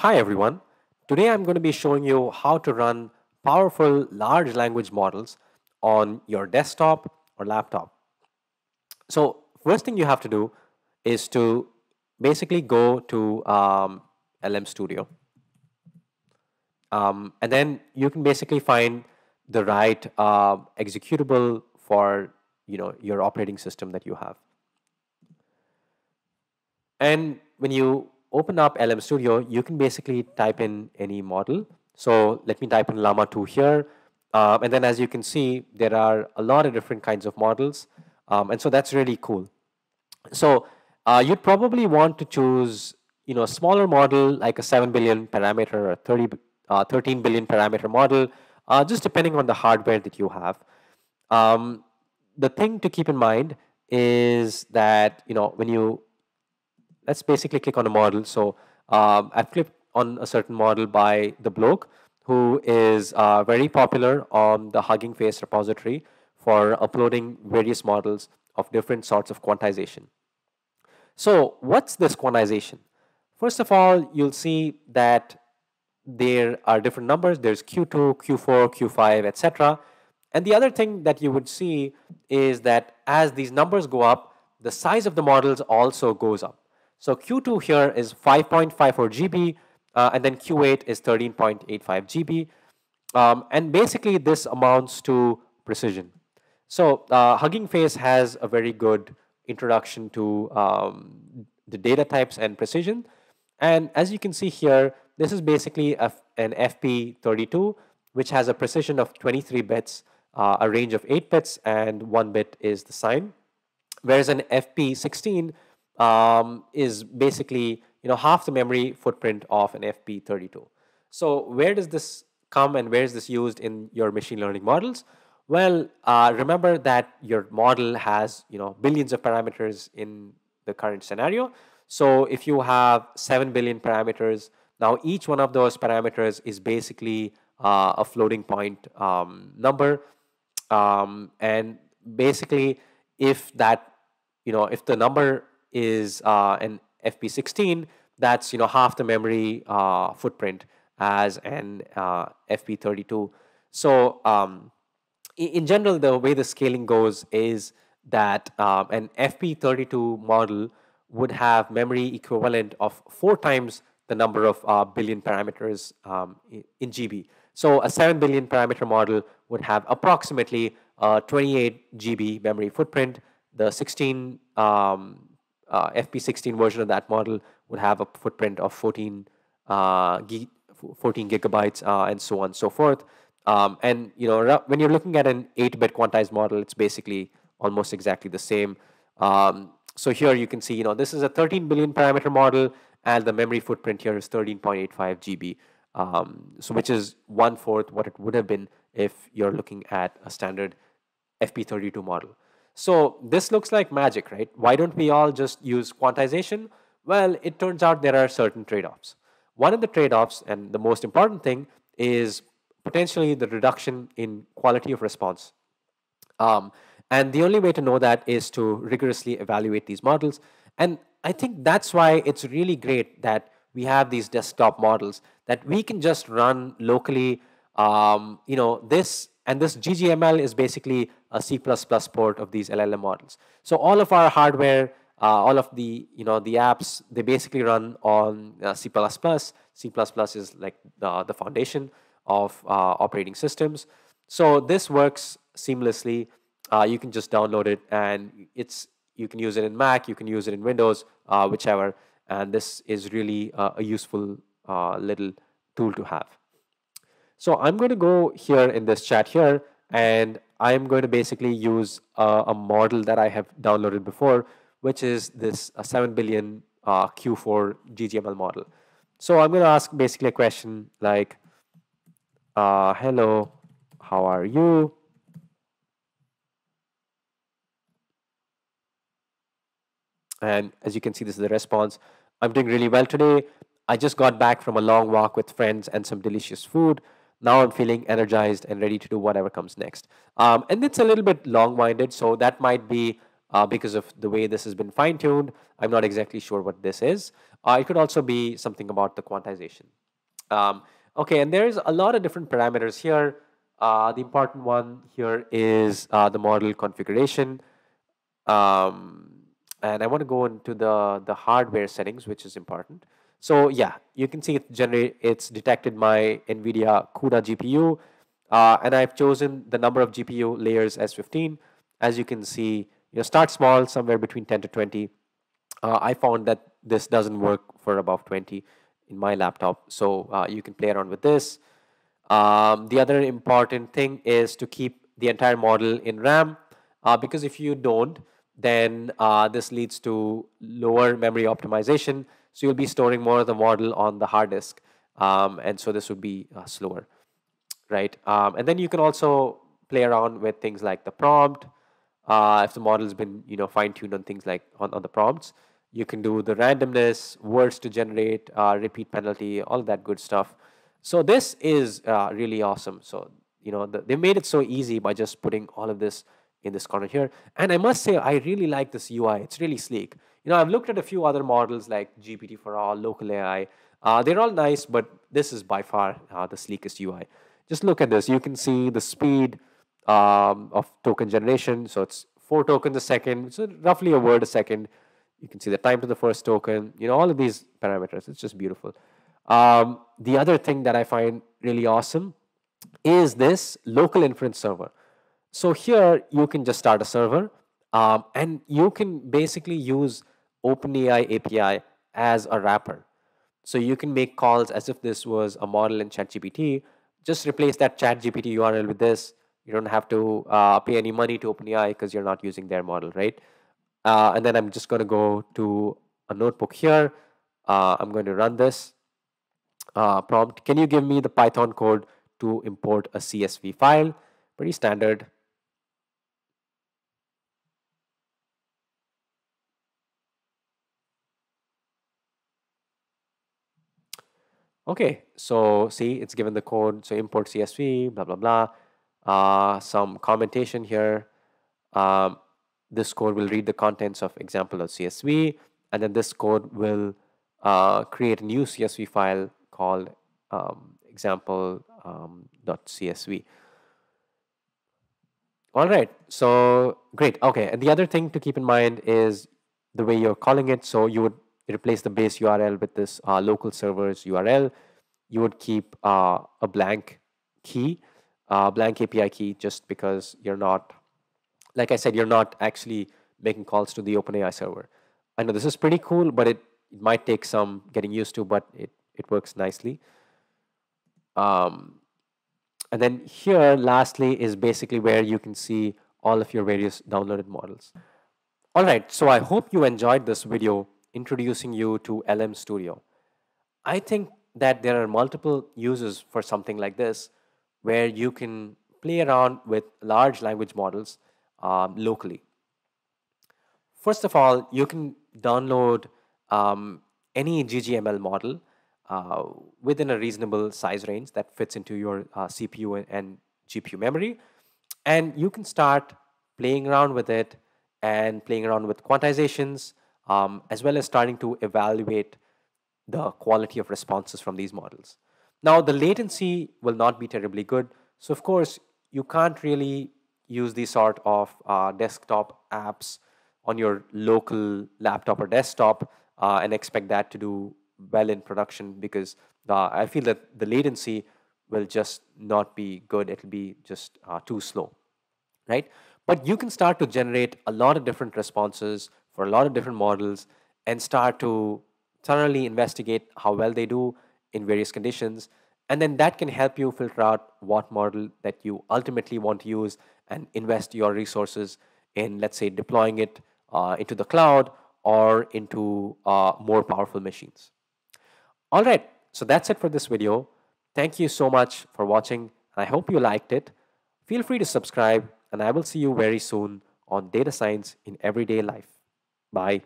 Hi everyone. Today I'm going to be showing you how to run powerful large language models on your desktop or laptop. So first thing you have to do is to basically go to um, LM Studio. Um, and then you can basically find the right uh, executable for you know your operating system that you have. And when you open up LM Studio, you can basically type in any model. So let me type in Llama 2 here. Um, and then as you can see, there are a lot of different kinds of models. Um, and so that's really cool. So uh, you'd probably want to choose you know, a smaller model like a 7 billion parameter or 30, uh, 13 billion parameter model, uh, just depending on the hardware that you have. Um, the thing to keep in mind is that you know when you let's basically click on a model. So um, I've clicked on a certain model by the bloke who is uh, very popular on the Hugging Face repository for uploading various models of different sorts of quantization. So what's this quantization? First of all, you'll see that there are different numbers. There's Q2, Q4, Q5, etc. And the other thing that you would see is that as these numbers go up, the size of the models also goes up. So Q2 here is 5.54 GB, uh, and then Q8 is 13.85 GB. Um, and basically, this amounts to precision. So uh, Hugging Face has a very good introduction to um, the data types and precision. And as you can see here, this is basically a, an FP32, which has a precision of 23 bits, uh, a range of 8 bits, and 1 bit is the sign. Whereas an FP16 um, is basically you know half the memory footprint of an FP32. So where does this come and where is this used in your machine learning models? Well, uh, remember that your model has you know billions of parameters in the current scenario. So if you have 7 billion parameters, now each one of those parameters is basically uh, a floating point um, number. Um, and basically if that, you know, if the number is uh, an FP16, that's you know half the memory uh, footprint as an uh, FP32. So um, in general, the way the scaling goes is that um, an FP32 model would have memory equivalent of four times the number of uh, billion parameters um, in GB. So a 7 billion parameter model would have approximately uh, 28 GB memory footprint. The 16 um, uh, FP16 version of that model would have a footprint of 14, uh, 14 gigabytes uh, and so on and so forth. Um, and you know when you're looking at an 8-bit quantized model, it's basically almost exactly the same. Um, so here you can see, you know, this is a 13 billion parameter model, and the memory footprint here is 13.85 GB. Um, so which is one fourth what it would have been if you're looking at a standard FP32 model. So this looks like magic, right? Why don't we all just use quantization? Well, it turns out there are certain trade-offs. One of the trade-offs, and the most important thing, is potentially the reduction in quality of response. Um, and the only way to know that is to rigorously evaluate these models. And I think that's why it's really great that we have these desktop models that we can just run locally. Um, you know, this and this GGML is basically a C++ port of these LLM models. So all of our hardware, uh, all of the you know the apps, they basically run on uh, C++. C++ is like the, the foundation of uh, operating systems. So this works seamlessly. Uh, you can just download it, and it's you can use it in Mac, you can use it in Windows, uh, whichever. And this is really uh, a useful little tool to have. So I'm going to go here in this chat here and I'm going to basically use a, a model that I have downloaded before, which is this 7 billion uh, Q4 GGML model. So I'm going to ask basically a question like, uh, hello, how are you? And as you can see, this is the response. I'm doing really well today. I just got back from a long walk with friends and some delicious food now I'm feeling energized and ready to do whatever comes next. Um, and it's a little bit long-winded, so that might be uh, because of the way this has been fine tuned. I'm not exactly sure what this is. Uh, it could also be something about the quantization. Um, okay, and there's a lot of different parameters here. Uh, the important one here is uh, the model configuration. Um, and I want to go into the, the hardware settings, which is important. So yeah, you can see it generate, it's detected my NVIDIA CUDA GPU, uh, and I've chosen the number of GPU layers as 15. As you can see, you know, start small, somewhere between 10 to 20. Uh, I found that this doesn't work for above 20 in my laptop, so uh, you can play around with this. Um, the other important thing is to keep the entire model in RAM, uh, because if you don't, then uh, this leads to lower memory optimization. So you'll be storing more of the model on the hard disk. Um, and so this would be uh, slower, right? Um, and then you can also play around with things like the prompt. Uh, if the model has been, you know, fine-tuned on things like on, on the prompts, you can do the randomness, words to generate, uh, repeat penalty, all that good stuff. So this is uh, really awesome. So, you know, the, they made it so easy by just putting all of this in this corner here. And I must say, I really like this UI. It's really sleek. You know, I've looked at a few other models like GPT4All, Local AI. Uh, they're all nice, but this is by far uh, the sleekest UI. Just look at this. You can see the speed um, of token generation. So it's four tokens a second, so roughly a word a second. You can see the time to the first token, you know, all of these parameters. It's just beautiful. Um, the other thing that I find really awesome is this local inference server. So here you can just start a server um, and you can basically use OpenAI API as a wrapper. So you can make calls as if this was a model in ChatGPT. Just replace that ChatGPT URL with this. You don't have to uh, pay any money to OpenAI because you're not using their model, right? Uh, and then I'm just going to go to a notebook here. Uh, I'm going to run this uh, prompt. Can you give me the Python code to import a CSV file? Pretty standard. Okay, so see, it's given the code. So import CSV, blah, blah, blah. Uh, some commentation here. Um, this code will read the contents of example.csv, and then this code will uh, create a new CSV file called um, example.csv. Um, All right, so great. Okay, and the other thing to keep in mind is the way you're calling it. So you would replace the base URL with this uh, local server's URL. You would keep uh, a blank key, uh, blank API key, just because you're not, like I said, you're not actually making calls to the OpenAI server. I know this is pretty cool, but it, it might take some getting used to, but it, it works nicely. Um, and then here, lastly, is basically where you can see all of your various downloaded models. All right, so I hope you enjoyed this video introducing you to LM Studio. I think that there are multiple uses for something like this where you can play around with large language models um, locally. First of all, you can download um, any GGML model uh, within a reasonable size range that fits into your uh, CPU and, and GPU memory. And you can start playing around with it and playing around with quantizations, um, as well as starting to evaluate the quality of responses from these models. Now, the latency will not be terribly good. So, of course, you can't really use these sort of uh, desktop apps on your local laptop or desktop uh, and expect that to do well in production because uh, I feel that the latency will just not be good. It'll be just uh, too slow, right? But you can start to generate a lot of different responses for a lot of different models and start to thoroughly investigate how well they do in various conditions. And then that can help you filter out what model that you ultimately want to use and invest your resources in, let's say, deploying it uh, into the cloud or into uh, more powerful machines. All right, so that's it for this video. Thank you so much for watching. I hope you liked it. Feel free to subscribe, and I will see you very soon on data science in everyday life. Bye.